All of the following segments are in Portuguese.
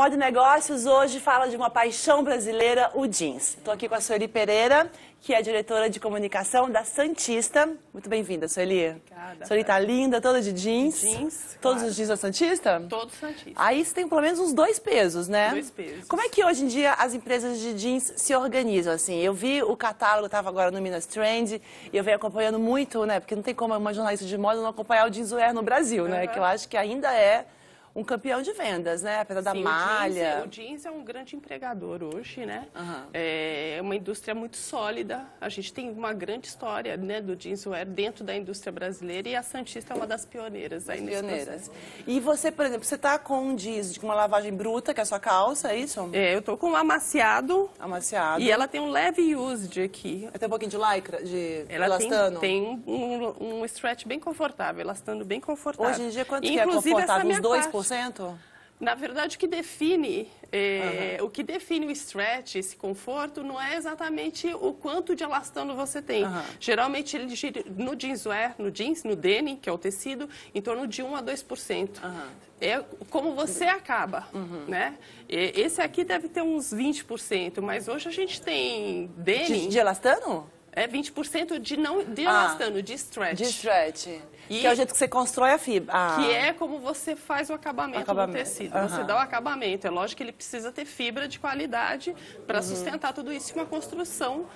Moda e Negócios hoje fala de uma paixão brasileira, o jeans. Estou aqui com a Sueli Pereira, que é diretora de comunicação da Santista. Muito bem-vinda, Sueli. Obrigada. Sueli tá linda, toda de jeans. Jeans, Todos claro. os jeans da Santista? Todos santistas. Aí você tem pelo menos uns dois pesos, né? Dois pesos. Como é que hoje em dia as empresas de jeans se organizam, assim? Eu vi o catálogo, estava agora no Minas Trend, e eu venho acompanhando muito, né? Porque não tem como uma jornalista de moda não acompanhar o jeanswear no Brasil, né? Uhum. Que eu acho que ainda é um campeão de vendas, né? Apesar da Sim, malha. O jeans, é- o jeans, é um grande empregador hoje, né? Uhum. É uma indústria muito sólida. A gente tem uma grande história né, do jeanswear dentro da indústria brasileira e a Santista é uma das pioneiras aí pioneiras. E você, por exemplo, você tá com um jeans com uma lavagem bruta, que é a sua calça, é isso? É, eu tô com um amaciado. Amaciado. E ela tem um leve used aqui. Tem um pouquinho de lycra, de ela elastano? Tem, tem um, um, stretch bem confortável, elastano bem confortável. Hoje em dia, quanto Inclusive, que é confortável? Uns dois por na verdade, o que define é, uhum. o que define o stretch, esse conforto, não é exatamente o quanto de elastano você tem. Uhum. Geralmente, ele gira no jeanswear, no jeans, no denim, que é o tecido, em torno de 1 a 2%. Uhum. É como você acaba, né? E, esse aqui deve ter uns 20%, mas hoje a gente tem denim... De, de elastano? É 20% de não de Ah. elastano, de stretch. De stretch. E- Que é o jeito que você constrói a fibra. Ah. Que é como você faz o acabamento, Acabamento. do tecido. Aham. Você dá o acabamento. É lógico que ele precisa ter fibra de qualidade para Uhum. sustentar tudo isso uma construção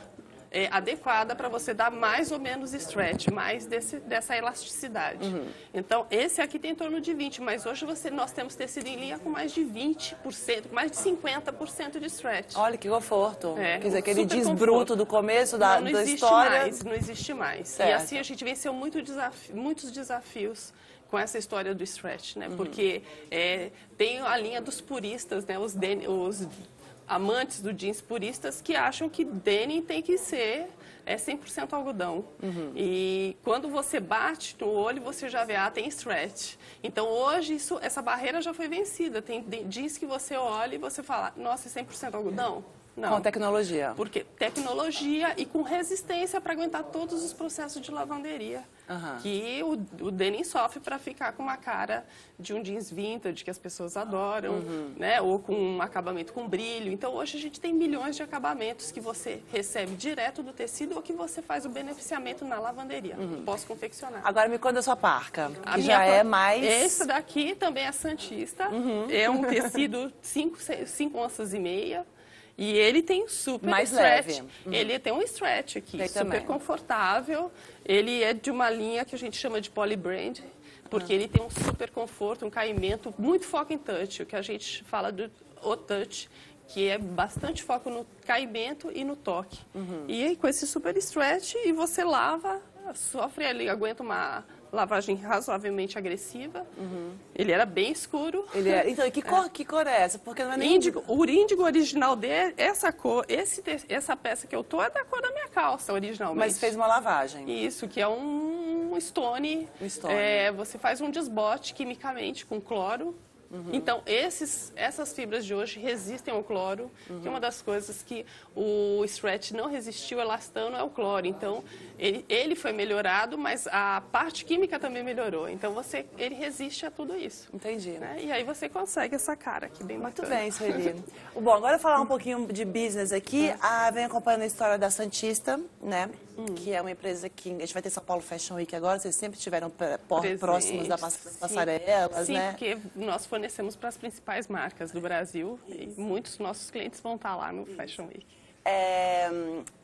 é, adequada para você dar mais ou menos stretch, mais desse, dessa elasticidade. Uhum. Então, esse aqui tem em torno de 20, mas hoje você, nós temos tecido em linha com mais de 20%, com mais de 50% de stretch. Olha que conforto. É, Quer dizer, aquele jeans conforto. bruto do começo da, não, não da história. mais, não existe mais. Certo. E assim a gente venceu muito muitos desafios com essa história do stretch, Uhum. né? Porque é, tem a linha dos puristas, né? Os, den- os amantes do jeans puristas que acham que denim tem que ser é 100% algodão. Uhum. E quando você bate no olho, você já vê, ah, tem stretch. Então hoje isso, essa barreira já foi vencida. Tem jeans que você olha e você fala, nossa, é 100% algodão? Não. Com tecnologia. Porque tecnologia e com resistência para aguentar todos os processos de lavanderia. Aham. Que o, o denim sofre para ficar com uma cara de um jeans vintage que as pessoas adoram, Uhum. né? Ou com um acabamento com brilho. Então hoje a gente tem milhões de acabamentos que você recebe direto do tecido ou que você faz o beneficiamento na lavanderia, Uhum. pós-confeccionar. Agora me conta a sua parca, A que já é mais... Uhum. Esse daqui também é Santista. É um tecido 5 onças e meia. E ele tem super Mais stretch. Uhum. Ele tem um stretch aqui, Tem super também. confortável. Ele é de uma linha que a gente chama de polybrand, porque Ah. ele tem um super conforto, um caimento, muito foco em touch, o que a gente fala do o touch, que é bastante foco no caimento e no toque. Uhum. E com esse super stretch, e você lava, sofre ali, aguenta uma lavagem razoavelmente agressiva. Ele era bem escuro. Ele é... Então, e que cor, que cor é essa? Porque não é nem... Índigo, o índigo original dele, essa cor, esse, essa peça que eu tô é da cor da minha calça originalmente. Mas fez uma lavagem. Isso, que é um stone. Um stone. É, você faz um desbote quimicamente com cloro. Uhum. Então, esses, essas fibras de hoje resistem ao cloro, que é Uhum. uma das coisas que o stretch não resistiu, elastano é o cloro. Então, ele, ele foi melhorado, mas a parte química também melhorou. Então, você, ele resiste a tudo isso. Entendi. né? E aí você consegue essa cara aqui bem Muito bacana. bem, Sueli. Bom, agora falar um pouquinho de business aqui. Ah, vem acompanhando a história da Santista, né? Que é uma empresa que a gente vai ter São Paulo Fashion Week agora. Vocês sempre por- Presentes. próximos da pass- das passarelas, Sim, né? porque nós fornecemos para as principais marcas do Brasil e muitos nossos clientes vão estar lá no Fashion Week. É,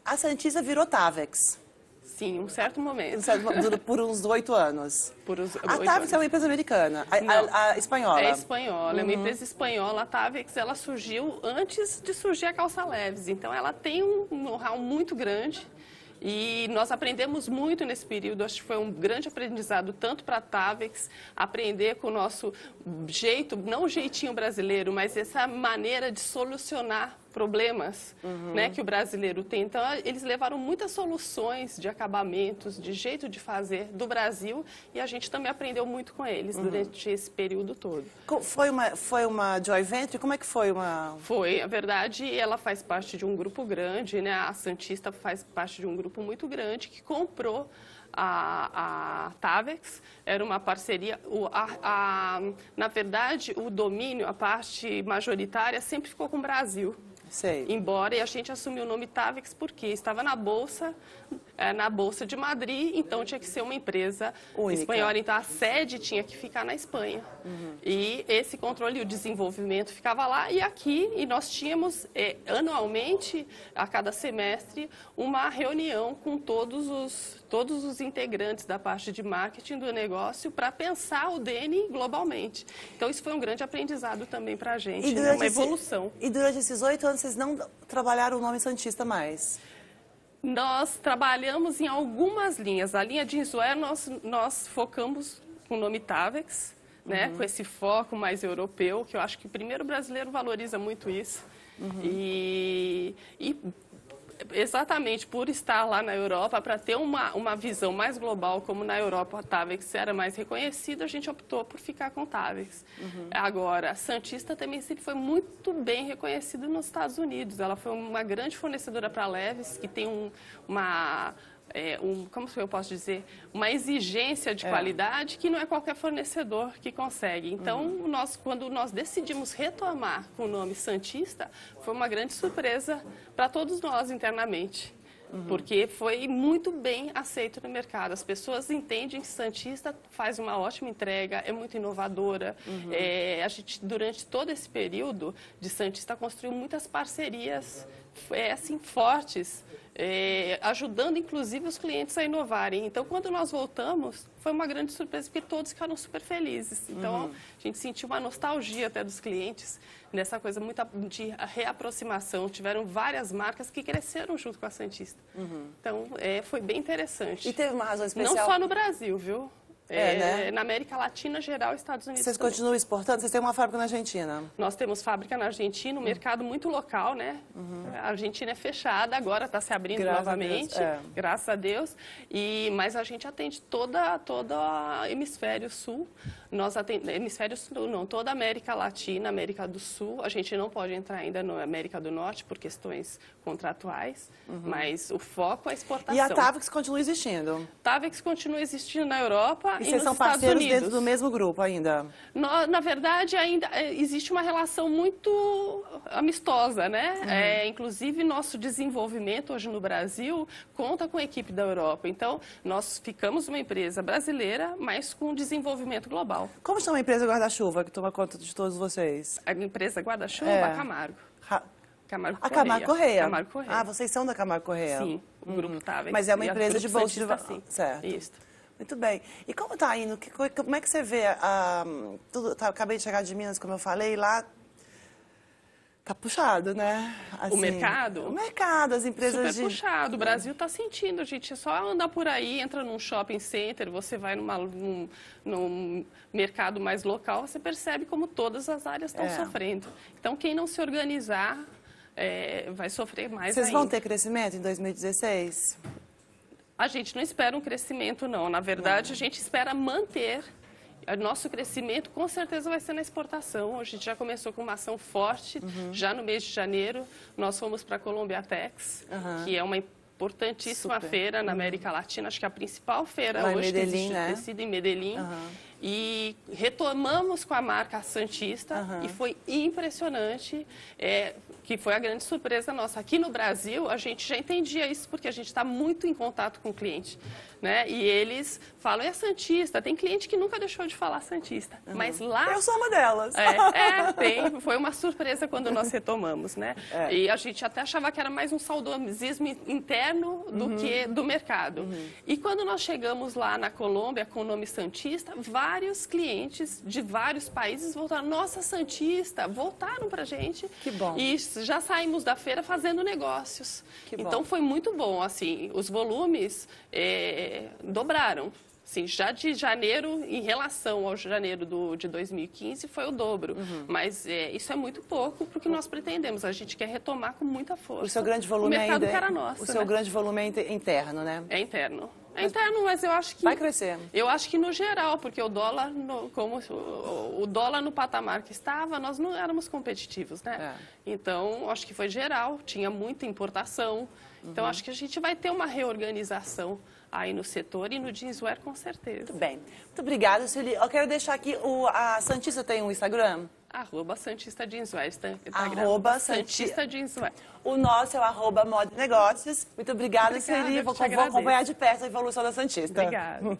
a Santista virou Tavex Sim, um certo momento. dura por uns oito anos. Por os, A Tavex é uma empresa americana, a, Não. a- a espanhola. É espanhola, é uma empresa espanhola. A Tavex, ela surgiu antes de surgir a calça leves. Então, ela tem um know-how muito grande. E nós aprendemos muito nesse período. Acho que foi um grande aprendizado tanto para a Tavex, aprender com o nosso jeito, não o jeitinho brasileiro, mas essa maneira de solucionar problemas né, que o brasileiro tem. Então, eles levaram muitas soluções de acabamentos, de jeito de fazer do Brasil e a gente também aprendeu muito com eles durante esse período todo. Foi uma, foi uma joint venture? Como é que foi uma... Foi, a verdade, ela faz parte de um grupo grande, né? A Santista faz parte de um grupo muito grande que comprou a, a Tavex, era uma parceria, o, a, a, na verdade, o domínio, a parte majoritária, sempre ficou com o Brasil. Sei. Embora a gente assumiu o nome Tavex porque estava na Bolsa, é, na Bolsa de Madrid, então tinha que ser uma empresa Única. espanhola. Então a sede tinha que ficar na Espanha. E esse controle e o desenvolvimento ficava lá e aqui. E nós tínhamos é, anualmente, a cada semestre, uma reunião com todos os, todos os integrantes da parte de marketing do negócio para pensar o DN globalmente. Então isso foi um grande aprendizado também para a gente, né? uma esse- evolução. e durante esses oito anos vocês não trabalharam o nome Santista mais? Nós trabalhamos em algumas linhas. A linha jeanswear nós, nós focamos com o nome Tavex, né? com esse foco mais europeu, que eu acho que primeiro o brasileiro valoriza muito isso. E, e exatamente por estar lá na Europa, para ter uma, uma visão mais global, como na Europa a Tavex era mais reconhecida, a gente optou por ficar com Tavex. Agora, a Santista também sempre foi muito bem reconhecida nos Estados Unidos. Ela foi uma grande fornecedora para Leves, que tem um, uma... é, um, como eu posso dizer, uma exigência de É. qualidade que não é qualquer fornecedor que consegue. Então, nós, quando nós decidimos retomar com o nome Santista, foi uma grande surpresa para todos nós internamente. Porque foi muito bem aceito no mercado. As pessoas entendem que Santista faz uma ótima entrega, é muito inovadora. É, a gente, durante todo esse período de Santista, construiu muitas parcerias é, assim, fortes, é, ajudando inclusive os clientes a inovarem. Então, quando nós voltamos, foi uma grande surpresa, porque todos ficaram super felizes. Então, a gente sentiu uma nostalgia até dos clientes, nessa coisa muito de reaproximação. Tiveram várias marcas que cresceram junto com a Santista. Então, é, foi bem interessante. E teve uma razão especial? Não só no Brasil, viu? É, né? Na América Latina, geral, Estados Unidos Vocês também. continuam exportando? Vocês têm uma fábrica na Argentina? Nós temos fábrica na Argentina, um mercado muito local, né? A Argentina é fechada, agora está se abrindo Graças a novamente, Deus, é. graças a Deus. E, mas a gente atende toda toda o hemisfério sul. Nós atendemos, hemisfério sul não, toda a América Latina, América do Sul. A gente não pode entrar ainda na América do Norte por questões contratuais, mas o foco é a exportação. E a Tavex continua existindo? Tavex continua existindo na Europa E e, vocês nos são Estados parceiros Unidos. dentro do mesmo grupo ainda? No- na verdade, ainda é, existe uma relação muito amistosa, né? Uhum. É, inclusive, nosso desenvolvimento hoje no Brasil conta com a equipe da Europa. Então, nós ficamos uma empresa brasileira, mas com desenvolvimento global. Como chama a empresa guarda-chuva que toma conta de todos vocês? A empresa Guarda-Chuva, É. Camargo. Ra- Camargo A Camargo Correia. Camargo Correia. Ah, vocês são da Camargo Correia? Sim, o grupo Tavex. Mas é uma empresa de bolsa de Santista, va- sim. Certo. Isso. Muito bem. E como está indo? Como é que você vê? a- tudo, tá, acabei de chegar de Minas, como eu falei, lá tá puxado, né? Assim, mercado? O mercado, as empresas Super de... puxado. O Brasil está sentindo, gente. É só andar por aí, entra num shopping center, você vai numa- num, num mercado mais local, você percebe como todas as áreas estão É. sofrendo. Então, quem não se organizar é, vai sofrer mais Vocês ainda. vão ter crescimento em 2016? A gente não espera um crescimento, não. Na verdade, a gente espera manter. O nosso crescimento com certeza vai ser na exportação. A gente já começou com uma ação forte. Uhum. Já no mês de janeiro, nós fomos para a Columbia Tex, Aham. que é uma importantíssima Super. Uhum. feira na América Latina. Acho que é a principal feira Lá hoje Medellín, que né? tecido em Medellín. Aham. E retomamos com a marca Santista Aham. e foi impressionante, é, que foi a grande surpresa nossa. Aqui no Brasil, a gente já entendia isso porque a gente está muito em contato com o cliente. Né? E eles falam, é Santista. Tem cliente que nunca deixou de falar Santista. Mas lá Eu sou uma delas. é, é, tem. Foi uma surpresa quando nós retomamos, né? É. E a gente até achava que era mais um saudosismo interno do Uhum. que do mercado. E quando nós chegamos lá na Colômbia com o nome Santista, vários clientes de vários países voltaram. Nossa, Santista, voltaram pra gente. Que bom. E já saímos da feira fazendo negócios. Que bom. então foi muito bom, assim, os volumes é, dobraram. Assim, já de janeiro, em relação ao janeiro do, de 2015, foi o dobro. Uhum. Mas é, isso é muito pouco para o que nós pretendemos. A gente quer retomar com muita força. O seu grande volume o mercado ainda que era nosso, O seu né? grande volume é inte- interno, né? É interno. É interno, mas eu acho que... Vai crescer. Eu acho que no geral, porque o dólar, no- como o, o dólar no patamar que estava, nós não éramos competitivos, né? É. Então, acho que foi geral, tinha muita importação. Então, Uhum. acho que a gente vai ter uma reorganização aí no setor e no jeanswear com certeza. Muito bem. Muito obrigada, Sueli. Eu quero deixar aqui, o, a Santista tem um Instagram? Arroba Santista Jeanswear. Está, arroba Santista Jeanswear. O nosso é o arroba Moda Negócios. Muito obrigada, Obrigada, Sueli. Vou, vou acompanhar de perto a evolução da Santista. Obrigada.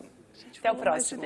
Até o próximo.